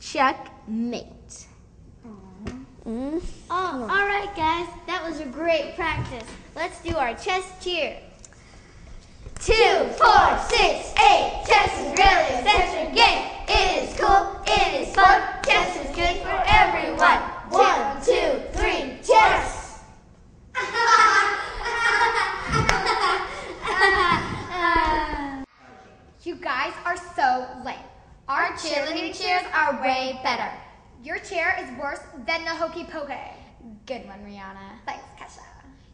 Checkmate. Mm. Oh, all right, guys. That was a great practice. Let's do our chest cheer. Two, four, six, eight. Chess is really a central game. It is cool. It is fun. Chess is good for everyone. One, two, three. Chess. You guys are so lame. Our cheerleading cheers are way better. Your chair is worse than the hokey pokey. Good one, Rihanna. Thanks, Kesha.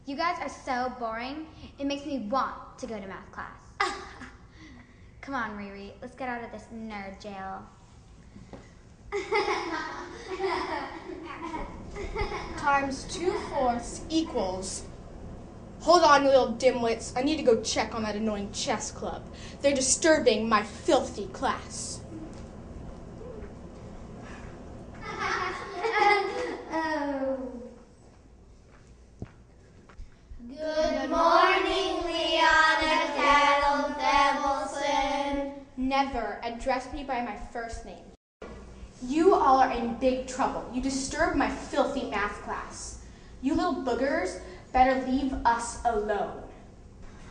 You guys are so boring. It makes me want to go to math class. Come on, Riri. Let's get out of this nerd jail. times two fourths equals. Hold on, you little dimwits. I need to go check on that annoying chess club. They're disturbing my filthy class. Good morning, Liana Cattle Devilson. Never address me by my first name. You all are in big trouble. You disturb my filthy math class. You little boogers better leave us alone.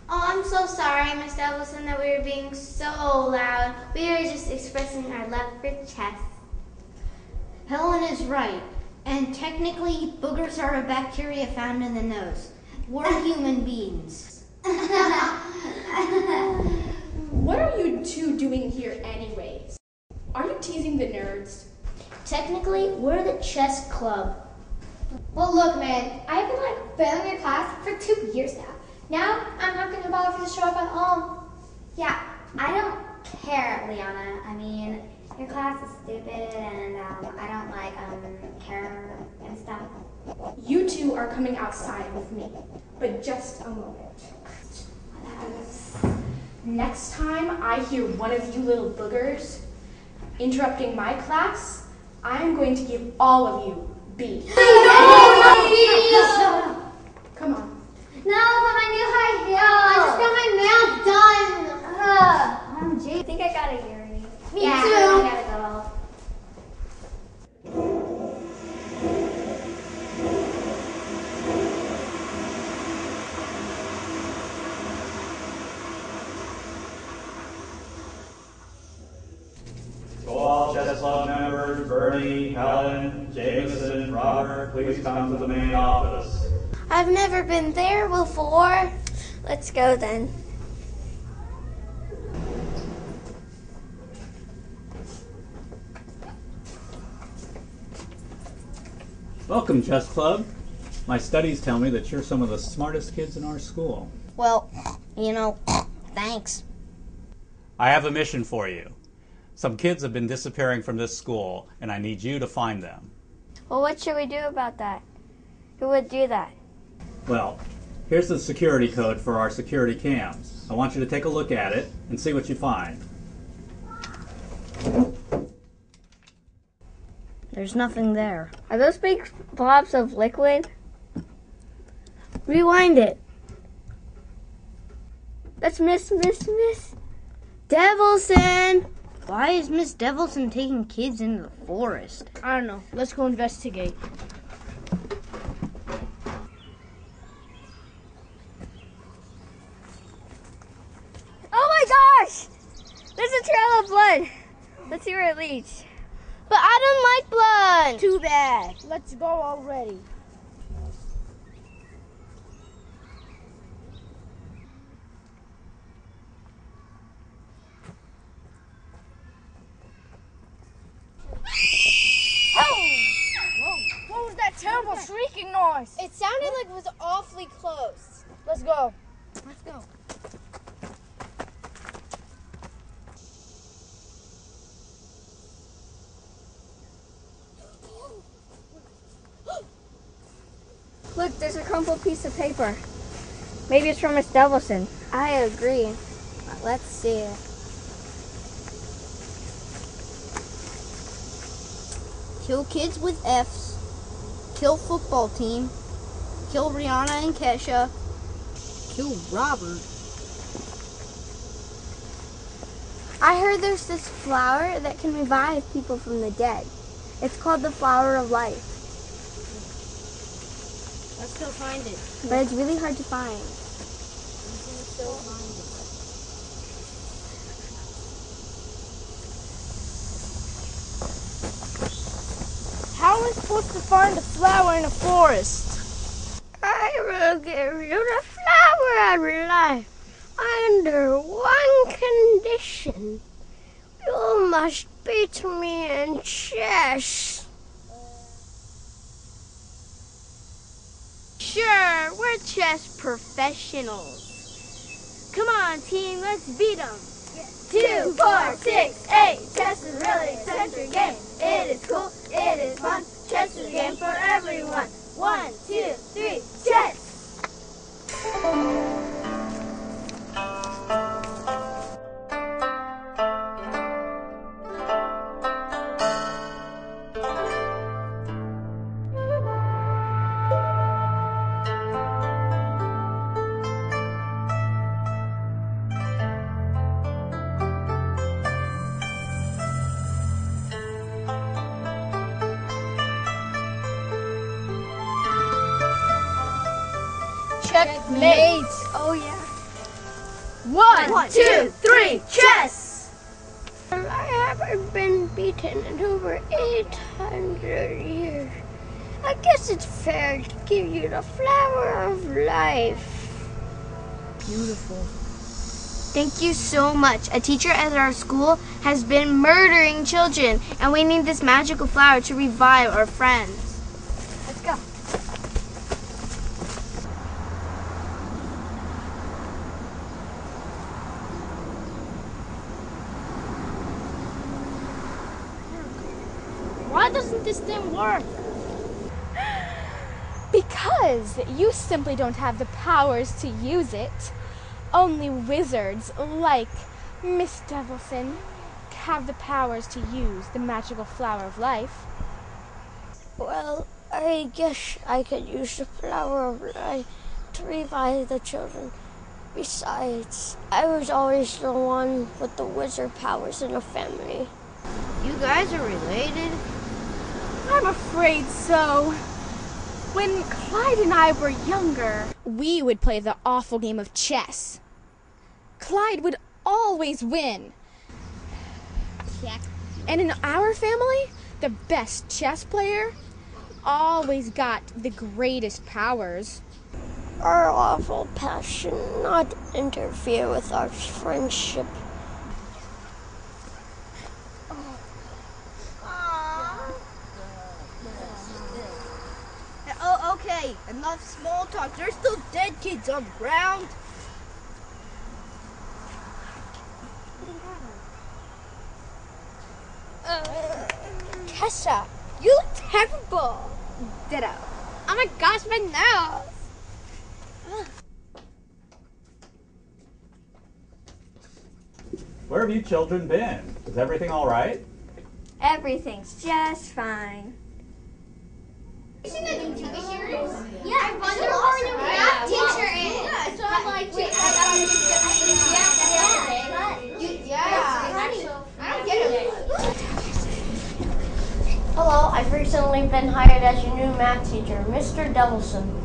Oh, I'm so sorry, Miss Devilson, that we were being so loud. We were just expressing our love for chess. Helen is right. And technically, boogers are a bacteria found in the nose. We're human beings. What are you two doing here, anyways? Are you teasing the nerds? Technically, we're the chess club. Well, look, man, I've been like failing your class for two years now. Now I'm not gonna bother for the show up at all. Yeah, I don't care, Liana. I mean, your class is stupid, and um, I don't like um, care and stuff. You two are coming outside with me, but just a moment. Next time I hear one of you little boogers interrupting my class, I'm going to give all of you B. Come on. No, but my new high heels. I just got my nails done. Ugh. OMG. I think I got a earring. Me yeah, too. I gotta go. So all chess club members, Bernie, Helen, Jameson, Robert, please come to the main office. I've never been there before. Let's go then. Welcome, Chess Club. My studies tell me that you're some of the smartest kids in our school. Well, you know, thanks. I have a mission for you. Some kids have been disappearing from this school, and I need you to find them. Well, what should we do about that? Who would do that? Well, here's the security code for our security cams. I want you to take a look at it and see what you find. There's nothing there. Are those big blobs of liquid? Rewind it. That's Miss Miss Miss Devilson. Why is Miss Devilson taking kids into the forest? I don't know. Let's go investigate. Oh my gosh! There's a trail of blood. Let's see where it leads. But I don't like blood. Too bad. Let's go already. What was that terrible shrieking noise? It sounded like it was awfully close. Let's go. Let's go. Look, there's a crumpled piece of paper. Maybe it's from Miss Devilson. I agree. Let's see. Kill kids with F's. Kill football team. Kill Rihanna and Kesha. Kill Robert. I heard there's this flower that can revive people from the dead. It's called the flower of life, Let's go find it. but it's really hard to find. Let's go find it. How am I supposed to find a flower in a forest? I will give you the flower of life under one condition. You must beat me in chess. Sure, we're chess professionals. Come on, team, let's beat them. Two, four, six, eight. Chess is really a century game. It is cool. It is fun. Chess is a game for everyone. One, two, three, chess. Checkmate. Oh yeah. One, two, three, chess. I haven't been beaten in over 800 years. I guess it's fair to give you the flower of life. Beautiful. Thank you so much. A teacher at our school has been murdering children, and we need this magical flower to revive our friends. Let's go. Why doesn't this thing work? Because you simply don't have the powers to use it. Only wizards like Miss Devilson have the powers to use the magical flower of life. Well, I guess I could use the flower of life to revive the children. Besides, I was always the one with the wizard powers in the family. You guys are related? I'm afraid so. When Clyde and I were younger, we would play the awful game of chess. Clyde would always win. And in our family, the best chess player always got the greatest powers. Our awful past should not interfere with our friendship. Small. There's still dead kids on the ground. Uh, Tessa, you look terrible. Ditto. Oh my gosh, my nose. Where have you children been? Is everything all right? Everything's just fine. Yeah, I wonder is. Yeah, so I'm like, wait, yeah, I don't get it. Hello, I've recently been hired as your new math teacher, Mr. Devilson.